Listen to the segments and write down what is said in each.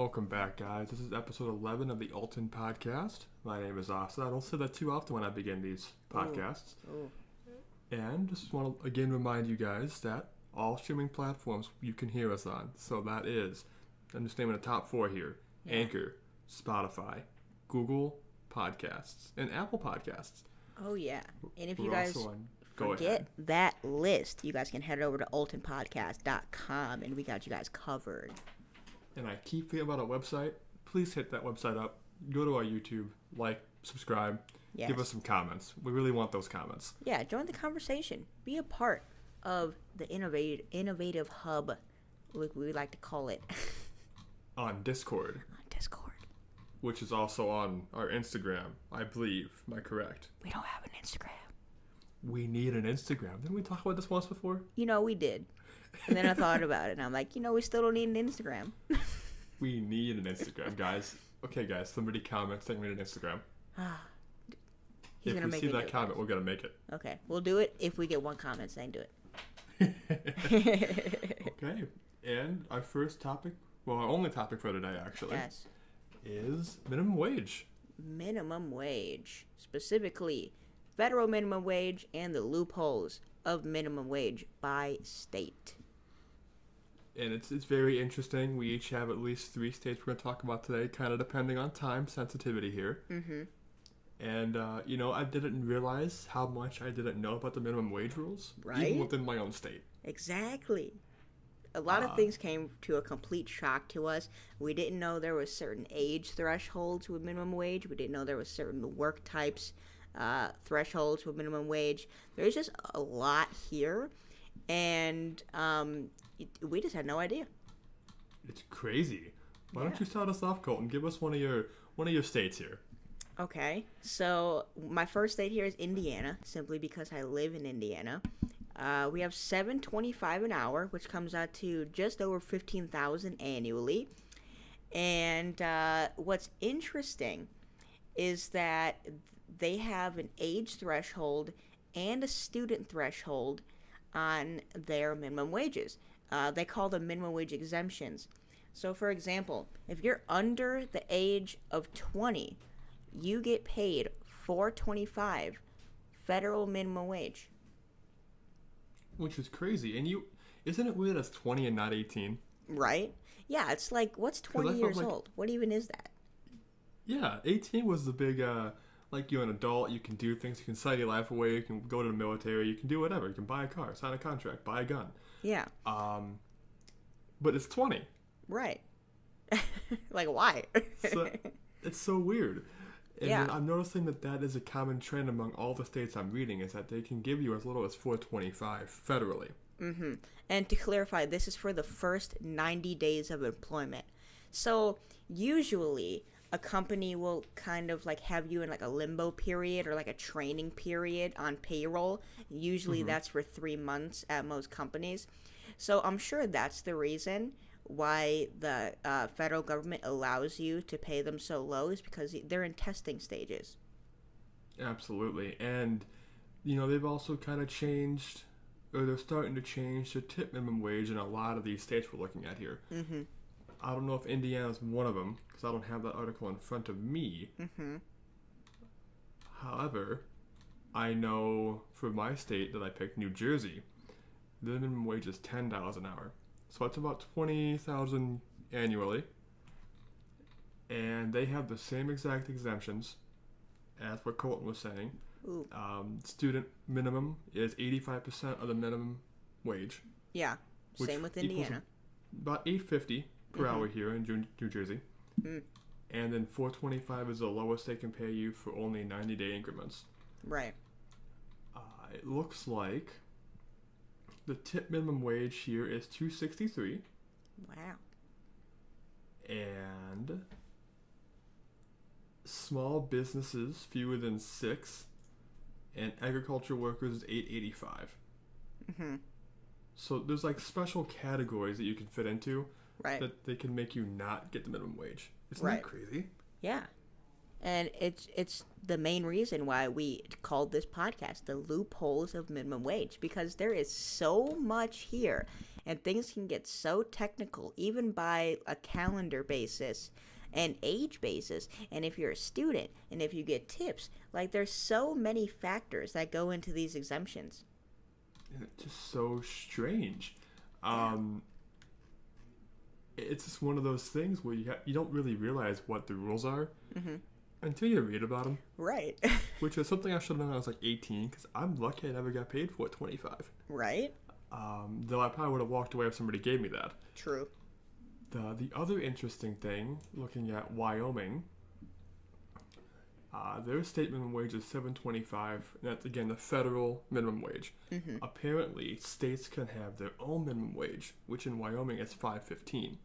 Welcome back, guys. This is episode 11 of the Alton Podcast. My name is Asa. I don't say that too often when I begin these podcasts. Ooh. And just want to again remind you guys that all streaming platforms you can hear us on. So that is, I'm just naming the top four here Yeah. Anchor, Spotify, Google Podcasts, and Apple Podcasts. Oh yeah. And if you We're guys on Go forget that list, you guys can head over to altonpodcast.com and we got you guys covered. And I keep forgetting about our website. Please hit that website up. Go to our YouTube, like, subscribe, Yes. give us some comments. We really want those comments. Yeah, join the conversation. Be a part of the innovative innovative hub, like we like to call it, On Discord, on Discord. which is also on our Instagram, I believe. Am I correct? We don't have an Instagram. We need an Instagram. Didn't we talk about this once before? You know we did. And then I thought about it and I'm like, you know, we still don't need an Instagram. We need an Instagram, guys. Okay, guys, somebody comment saying we need an Instagram. Ah, he's if gonna we make see that comment, we're gonna make it. Okay, we'll do it if we get one comment saying do it. Okay, and our first topic, well, our only topic for today actually, yes. is minimum wage. minimum wage, specifically federal minimum wage and the loopholes of minimum wage by state. And it's it's very interesting. We each have at least three states we're gonna talk about today, kind of depending on time sensitivity here. Mm-hmm. And uh, you know, I didn't realize how much I didn't know about the minimum wage rules, Right? even within my own state. Exactly. A lot Uh, of things came to a complete shock to us. We didn't know there was certain age thresholds with minimum wage. We didn't know there was certain work types uh, thresholds with minimum wage. There's just a lot here, and um, it, we just had no idea. It's crazy. Why Yeah. don't you start us off, Colton? Give us one of your one of your states here. Okay, so my first state here is Indiana, simply because I live in Indiana. Uh, we have seven twenty-five an hour, which comes out to just over fifteen thousand annually. And uh, what's interesting is that they have an age threshold and a student threshold on their minimum wages. Uh, they call them minimum wage exemptions. So, for example, if you're under the age of 20, you get paid 425 federal minimum wage. Which is crazy. And you isn't it weird that's twenty and not eighteen? Right? Yeah, it's like what's 20 years like- old? What even is that? Yeah, eighteen was the big uh like you're an adult, you can do things, you can sell your life away, you can go to the military, you can do whatever, you can buy a car, sign a contract, buy a gun. Yeah, Um but it's twenty. right. like why? So it's so weird. And Yeah. I'm noticing that that is a common trend among all the states I'm reading is that they can give you as little as 425 federally. hmm And to clarify, this is for the first 90 days of employment. So usually a company will kind of like have you in like a limbo period or like a training period on payroll. Usually that's for three months at most companies. So I'm sure that's the reason why the uh, federal government allows you to pay them so low is because they're in testing stages. Absolutely. And, you know, they've also kind of changed, or they're starting to change the tip minimum wage in a lot of these states we're looking at here. Mm-hmm. I don't know if Indiana's one of them, because I don't have that article in front of me. Mm-hmm. However, I know for my state that I picked New Jersey, the minimum wage is $10 an hour. So that's about 20000 annually. And they have the same exact exemptions as what Colton was saying. Um, student minimum is 85% of the minimum wage, yeah. Same with Indiana. about 850 per hour here in New Jersey. Mm. And then 425 is the lowest they can pay you for only 90 day increments. Right. Uh, it looks like the tip minimum wage here is 263 Wow. and small businesses fewer than 6 and agriculture workers is 885. Mm-hmm. So there's like special categories that you can fit into Right. that they can make you not get the minimum wage. Isn't Right. that crazy? Yeah. And it's it's the main reason why we called this podcast the loopholes of minimum wage because there is so much here and things can get so technical even by a calendar basis and age basis and if you're a student and if you get tips like there's so many factors that go into these exemptions And it's just so strange. Um, it's just one of those things where you ha- you don't really realize what the rules are until you read about them, right. Which is something I should have known when I was like 18 because I'm lucky I never got paid for it 25. right. Um, though I probably would have walked away if somebody gave me that. true. The the other interesting thing, looking at Wyoming, uh, their state minimum wage is seven twenty five. and That's again the federal minimum wage. Apparently, states can have their own minimum wage, which in Wyoming is five fifteen.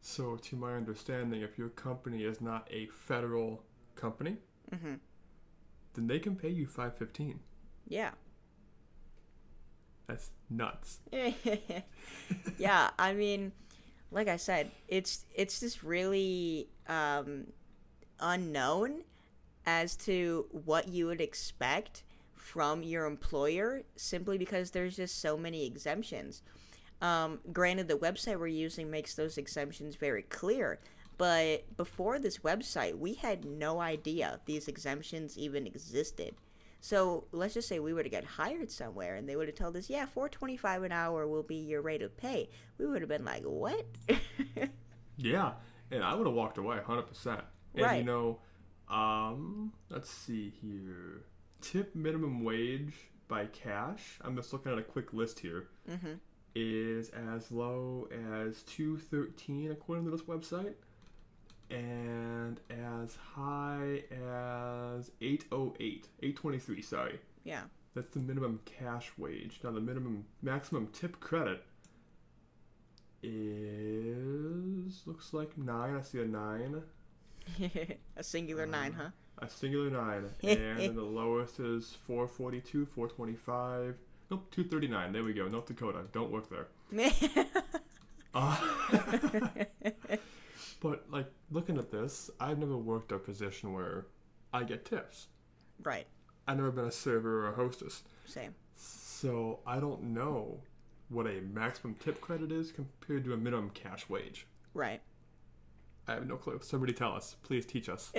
So, to my understanding, if your company is not a federal company, then they can pay you five fifteen. yeah That's nuts. yeah, I mean, like I said, it's it's just really um, unknown as to what you would expect from your employer, simply because there's just so many exemptions. Um, granted, the website we're using makes those exemptions very clear, but before this website, we had no idea these exemptions even existed. So let's just say we were to get hired somewhere and they would have told us, yeah, four twenty five an hour will be your rate of pay. We would have been like, what? Yeah, and I would have walked away 100%. And Right. you know, um, let's see here. Tip minimum wage by cash, I'm just looking at a quick list here, is as low as 213 according to this website and as high as 808, 823, sorry. yeah, That's the minimum cash wage. Now the minimum maximum tip credit is looks like nine. I see a nine, a singular nine, huh? a singular nine, and the lowest is four forty two, four twenty five. Nope, two thirty nine. There we go. North Dakota. Don't work there. Uh, but like looking at this, I've never worked a position where I get tips. right, I've never been a server or a hostess. same. So I don't know what a maximum tip credit is compared to a minimum cash wage. Right. I have no clue. Somebody tell us. Please teach us.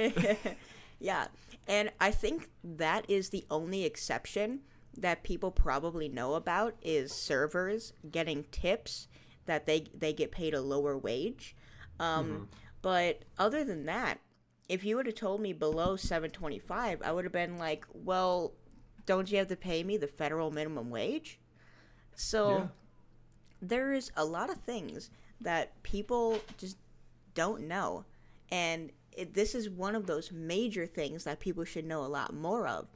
yeah, and I think that is the only exception that people probably know about is servers getting tips that they they get paid a lower wage. Um, But other than that, if you would have told me below seven twenty five, I would have been like, well, don't you have to pay me the federal minimum wage? So Yeah. there is a lot of things that people just don't know. And it, this is one of those major things that people should know a lot more of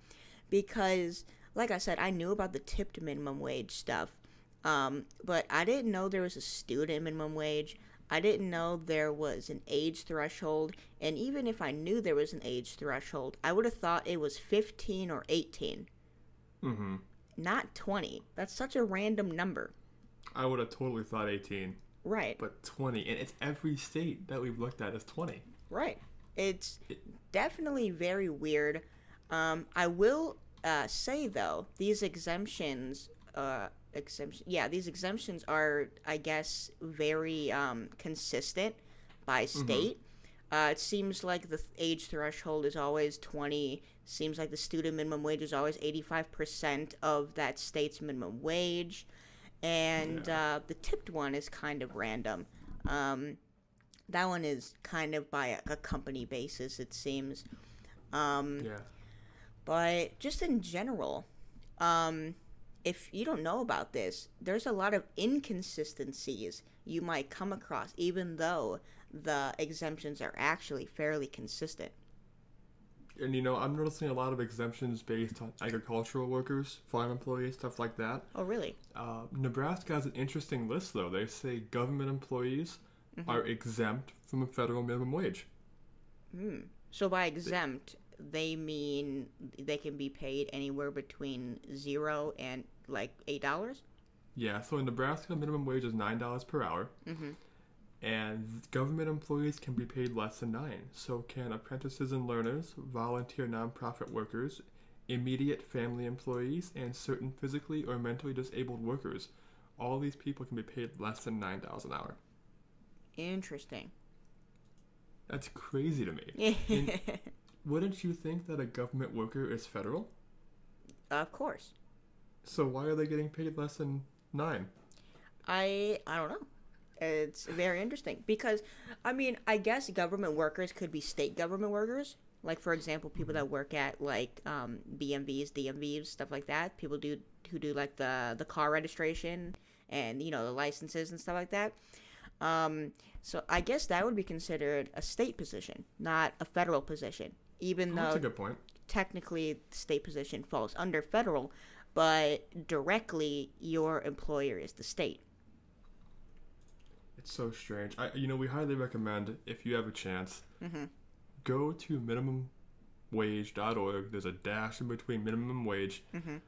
because like i said i knew about the tipped minimum wage stuff um, but i didn't know there was a student minimum wage. I didn't know there was an age threshold. And even if i knew there was an age threshold i would have thought it was 15 or 18 Mm-hmm. not 20 that's such a random number. I would have totally thought 18, right but 20, and it's every state that we've looked at is 20. Right. It's definitely very weird. Um, I will uh, say though, these exemptions, uh, exemption, yeah, these exemptions are, I guess, very um, consistent by state. Uh, it seems like the age threshold is always 20. Seems like the student minimum wage is always 85% of that state's minimum wage. And uh, the tipped one is kind of random. Um, that one is kind of by a, a company basis, it seems. Um, Yeah. but just in general, um, if you don't know about this, there's a lot of inconsistencies you might come across, even though the exemptions are actually fairly consistent. And you know, I'm noticing a lot of exemptions based on agricultural workers, farm employees, stuff like that. Oh, really? Uh, Nebraska has an interesting list, though. They say government employees mm-hmm. are exempt from a federal minimum wage. Hmm. So by exempt, they mean they can be paid anywhere between zero and like eight dollars. Yeah, so in Nebraska, minimum wage is nine dollars per hour, mm-hmm. And government employees can be paid less than nine. So can apprentices and learners, volunteer nonprofit workers, immediate family employees, and certain physically or mentally disabled workers. All these people can be paid less than nine dollars an hour. Interesting. That's crazy to me. And wouldn't you think that a government worker is federal? of course. So why are they getting paid less than nine? I I don't know. It's very interesting because I mean, I guess government workers could be state government workers. Like for example, people that work at like um, BMVs, DMVs, stuff like that. People do who do like the the car registration and you know the licenses and stuff like that. Um, so I guess that would be considered a state position, not a federal position, even Oh, that's though a good point. technically the state position falls under federal, but directly your employer is the state. It's so strange. I, you know, we highly recommend if you have a chance, Mhm. go to minimumwage.org. There's a dash in between minimum wage, Mhm.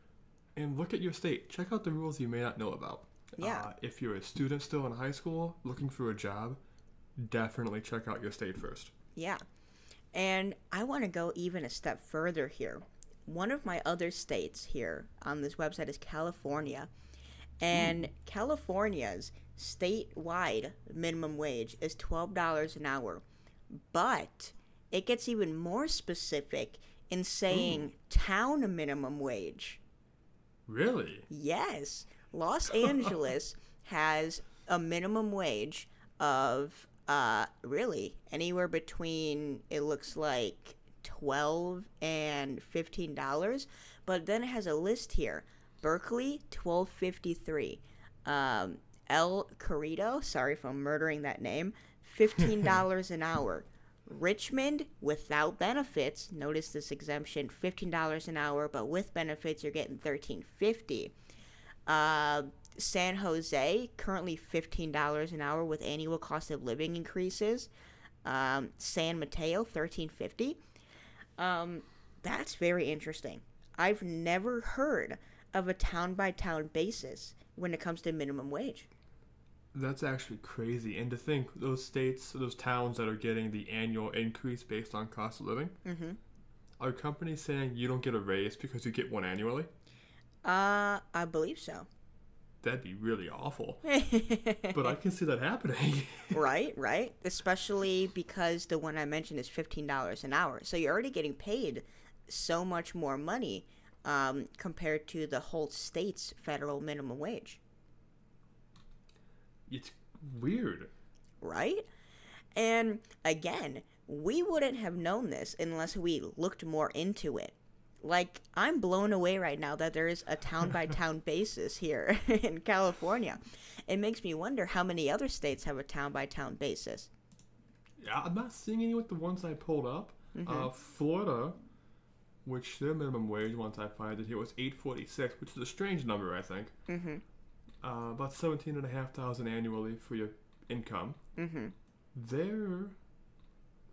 and look at your state. Check out the rules you may not know about. Yeah. Uh, if you're a student still in high school looking for a job, definitely check out your state first. Yeah. And I want to go even a step further here. One of my other states here on this website is California. And California's statewide minimum wage is $12 an hour. But it gets even more specific in saying town minimum wage. Really? Yes. Los Angeles has a minimum wage of uh really anywhere between it looks like 12 and 15 dollars but then it has a list here berkeley 1253 um El Cerrito sorry if i'm murdering that name $15 an hour richmond without benefits notice this exemption $15 an hour but with benefits you're getting 1350 uh, San Jose currently fifteen dollars an hour with annual cost of living increases. Um, San Mateo thirteen fifty. Um, that's very interesting. I've never heard of a town by town basis when it comes to minimum wage. That's actually crazy. And to think those states, those towns that are getting the annual increase based on cost of living, Mm-hmm. are companies saying you don't get a raise because you get one annually? Uh, I believe so. That'd be really awful. But I can see that happening. right, right. Especially because the one I mentioned is fifteen dollars an hour, so you're already getting paid so much more money um, compared to the whole state's federal minimum wage, it's weird. right? And again, we wouldn't have known this unless we looked more into it. Like I'm blown away right now that there is a town by town basis here in California. It makes me wonder how many other states have a town by town basis. Yeah, I'm not seeing any with the ones I pulled up. Uh, Florida, which their minimum wage once I find it here was 846, which is a strange number, I think. Mm-hmm. Uh, about 17 and a half thousand annually for your income. Mm-hmm. They're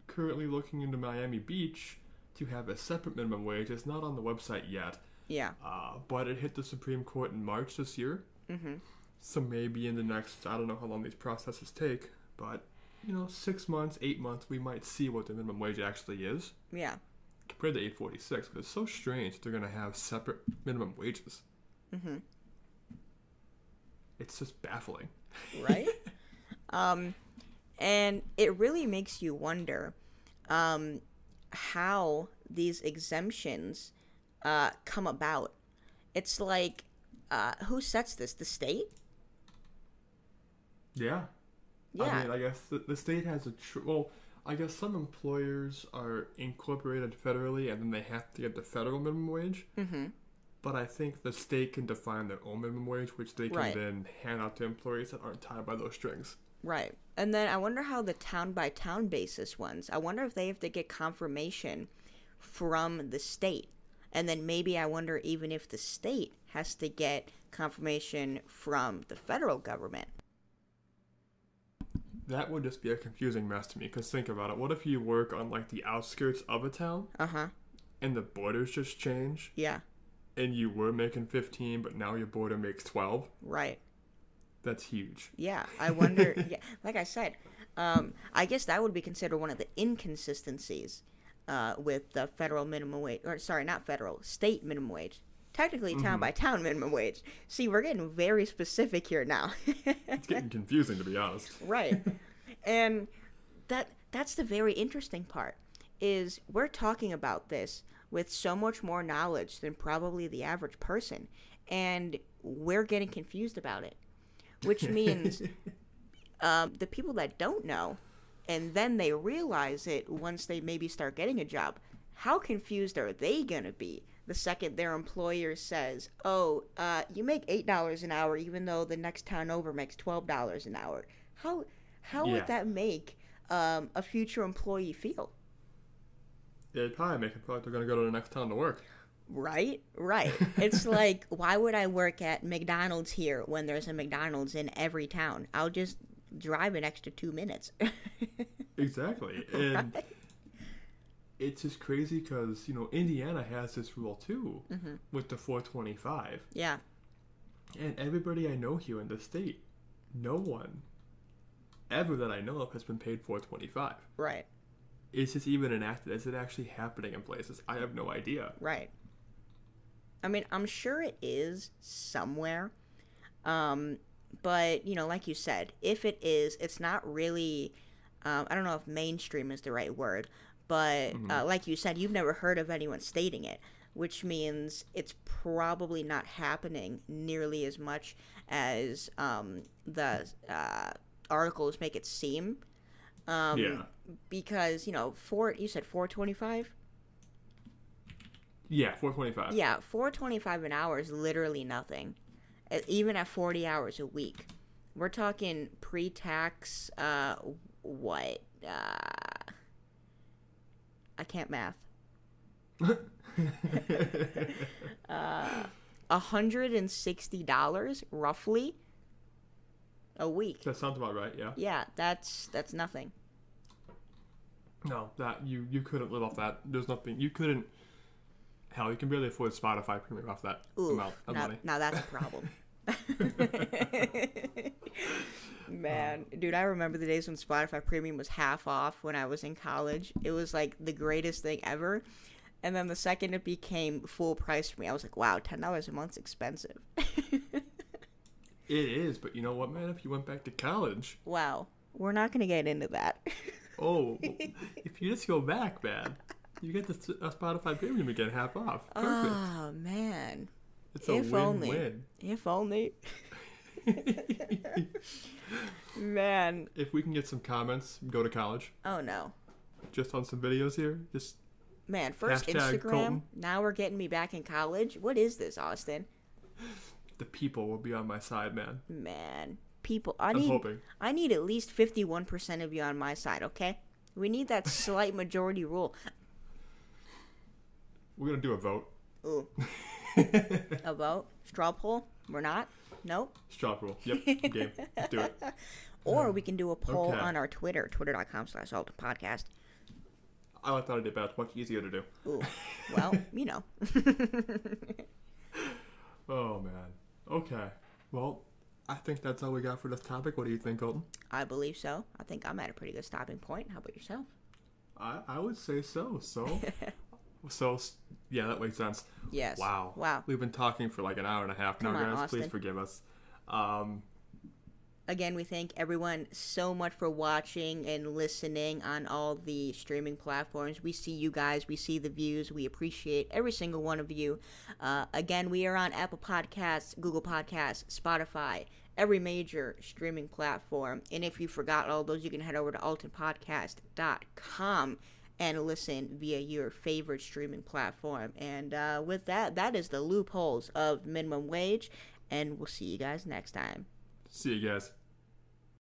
currently looking into Miami Beach to have a separate minimum wage. It's not on the website yet, Yeah. uh, but it hit the Supreme Court in March this year. Mm-hmm. So maybe in the next, I don't know how long these processes take, but you know, six months, eight months, we might see what the minimum wage actually is Yeah. compared to 846. But it's so strange they're going to have separate minimum wages. Mm-hmm. It's just baffling. right? um, and it really makes you wonder um, how these exemptions uh, come about. It's like, uh, who sets this? The state? Yeah. Yeah. I mean, I guess the, the state has a tr- well. I guess some employers are incorporated federally, and then they have to get the federal minimum wage. mm-hmm. But I think the state can define their own minimum wage, which they can Right. then hand out to employees that aren't tied by those strings. Right. And then I wonder how the town by town basis ones, I wonder if they have to get confirmation from the state. And then maybe I wonder even if the state has to get confirmation from the federal government. That would just be a confusing mess to me. Because think about it. What if you work on like the outskirts of a town, Uh huh. and the borders just change, Yeah. And you were making 15, but now your border makes 12? Right. That's huge. Yeah. I wonder. yeah. Like I said, Um, I guess that would be considered one of the inconsistencies uh, with the federal minimum wage, or sorry, not federal, state minimum wage. Technically, town by town minimum wage. See, we're getting very specific here now. It's getting confusing, to be honest. right and that that's the very interesting part is we're talking about this with so much more knowledge than probably the average person and we're getting confused about it which means um, the people that don't know and then they realize it once they maybe start getting a job how confused are they going to be the second their employer says oh uh, you make $8 an hour even though the next town over makes $12 an hour how how Yeah. would that make um, a future employee feel? It'd probably make it feel like they're gonna go to the next town to work. Right, right. It's like, why would I work at McDonald's here when there's a McDonald's in every town? I'll just drive an extra two minutes. Exactly, and Right. it's just crazy because you know Indiana has this rule too Mm-hmm. with the 425, yeah, and everybody I know here in the state, no one ever that I know of has been paid 425. right, Is this even enacted? Is it actually happening in places? I have no idea. right. I mean, I'm sure it is somewhere. Um, but, you know, like you said, if it is, it's not really, um, I don't know if mainstream is the right word, but uh, like you said, you've never heard of anyone stating it, which means it's probably not happening nearly as much as um, the uh, articles make it seem. Um, Yeah. Because, you know, four, you said 425? Yeah, 425. Yeah, 425 an hour is literally nothing. Even at 40 hours a week. We're talking pre-tax uh what? Uh I can't math. Uh $160 roughly a week. that sounds about right. Yeah. Yeah, that's that's nothing. No, that you you couldn't live off that. There's nothing you couldn't. Hell, you can barely afford Spotify Premium off that Ooh, amount of now, money. now that's a problem. Man, um, dude, I remember the days when Spotify Premium was half off when I was in college. It was like the greatest thing ever. And then the second it became full price for me, I was like, wow, ten dollars a month's expensive. It is, but you know what, man? If you went back to college, wow, we're not gonna get into that. oh, if you just go back, man, you get the Spotify Premium again half off. Ah, Perfect. oh man, it's a if only. win-win. if only. Man, if we can get some comments, go to college. oh no. Just on some videos here. Just Man, first Instagram, Colton. now we're getting me back in college. What is this, Austin? The people will be on my side, man. Man, people, I I'm need, hoping. I need at least fifty-one percent of you on my side. Okay, we need that slight majority rule. We're gonna do a vote. Ooh, a vote, straw poll. We're not. Nope. Straw poll. Yep. Game. Let's do it. Or we um, can do a poll Okay. on our Twitter, twitter.com slash Podcast. I like that idea better. Much easier to do. Ooh, well, you know. Oh man. Okay. Well, I think that's all we got for this topic. What do you think, Colton? I believe so. I think I'm at a pretty good stopping point. How about yourself? I, I would say so. So, so yeah, that makes sense. Yes. Wow. Wow. We've been talking for like an hour and a half Come now, on, guys. Please forgive us. Um, Again, we thank everyone so much for watching and listening on all the streaming platforms. We see you guys, we see the views, we appreciate every single one of you. Uh, again, we are on Apple Podcasts, Google Podcasts, Spotify, every major streaming platform. And if you forgot all those, you can head over to altonpodcast.com and listen via your favorite streaming platform. And uh, with that, that is the loopholes of minimum wage. And we'll see you guys next time. See you guys.